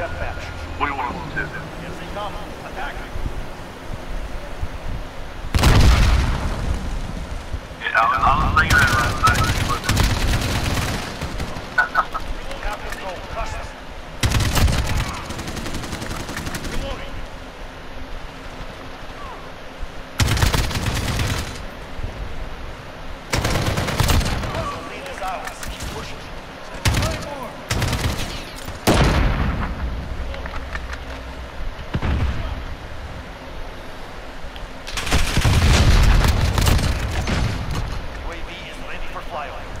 deathmatch. We want to. Here they come. Attack! Yeah, I, I flyway.